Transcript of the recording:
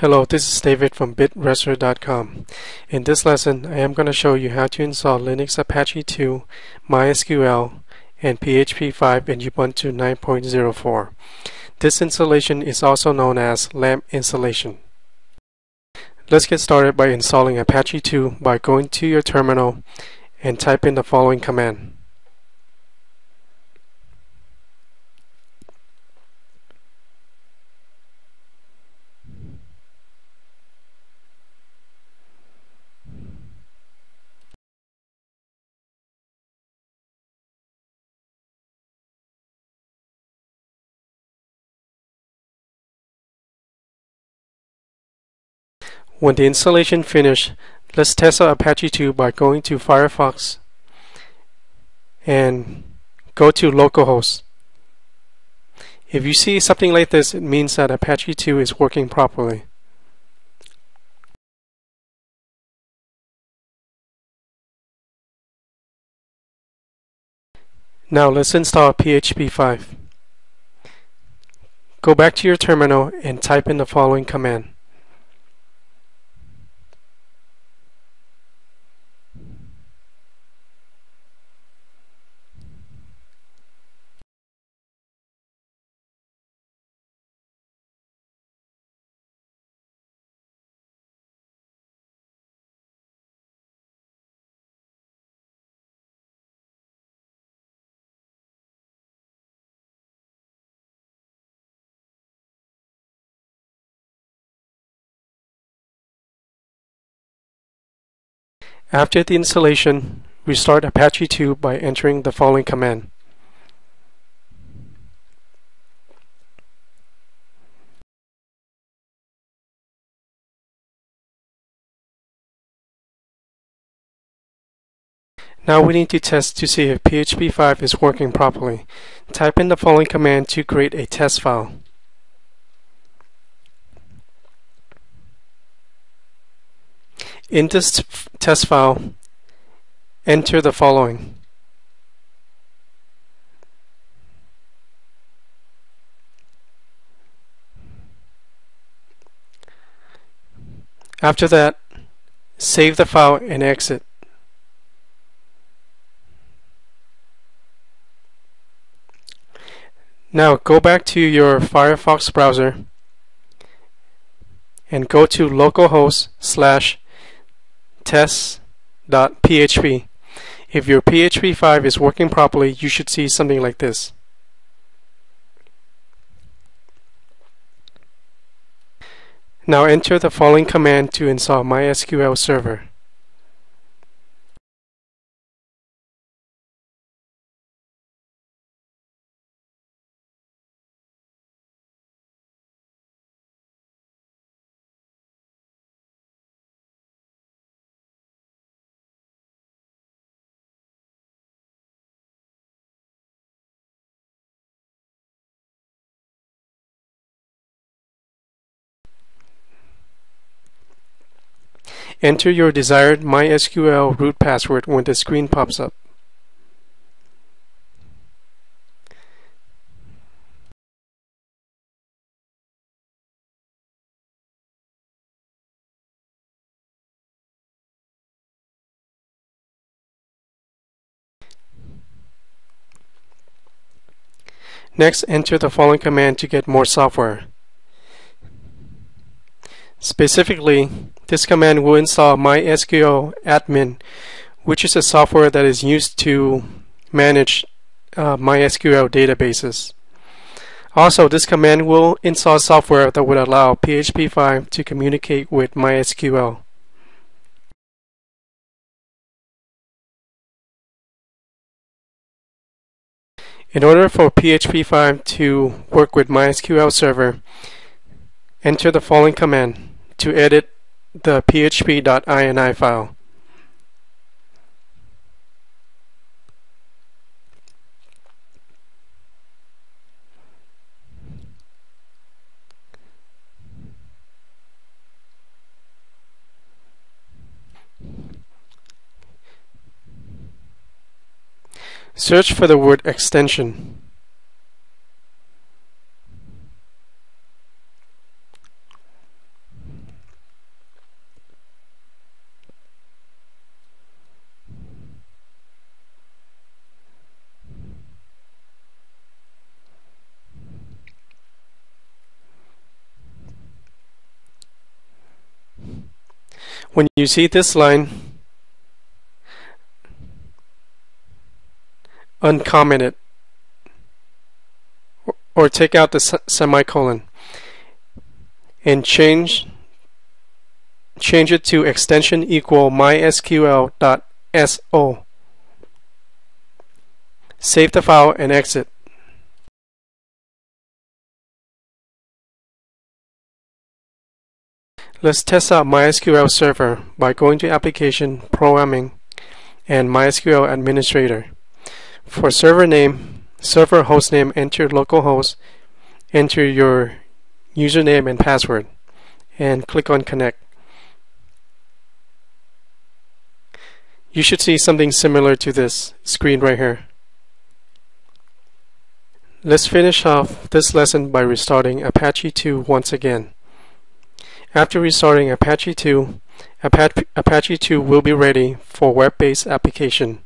Hello, this is David from bitrester.com. In this lesson, I am going to show you how to install Linux Apache 2, MySQL, and PHP 5 in Ubuntu 9.04. This installation is also known as LAMP installation. Let's get started by installing Apache 2 by going to your terminal and type in the following command. When the installation finished, let's test out Apache 2 by going to Firefox and go to localhost. If you see something like this, it means that Apache 2 is working properly. Now let's install PHP 5. Go back to your terminal and type in the following command. After the installation, restart Apache 2 by entering the following command. Now we need to test to see if PHP 5 is working properly. Type in the following command to create a test file. In this test file, enter the following. After that, save the file and exit. Now go back to your Firefox browser and go to localhost slash tests.php. If your PHP 5 is working properly, you should see something like this. Now enter the following command to install MySQL Server. Enter your desired MySQL root password when the screen pops up. Next, enter the following command to get more software. Specifically, this command will install MySQL admin, which is a software that is used to manage uh, MySQL databases. Also, this command will install software that would allow PHP 5 to communicate with MySQL. In order for PHP 5 to work with MySQL Server, enter the following command to edit the php.ini file. Search for the word extension. When you see this line, uncomment it or take out the semicolon and change change it to extension equal mysql.so. Save the file and exit. Let's test out MySQL Server by going to Application, Programming, and MySQL Administrator. For server name, server hostname, enter localhost, enter your username and password, and click on Connect. You should see something similar to this screen right here. Let's finish off this lesson by restarting Apache 2 once again. After restarting Apache 2, Apache 2 will be ready for web-based application.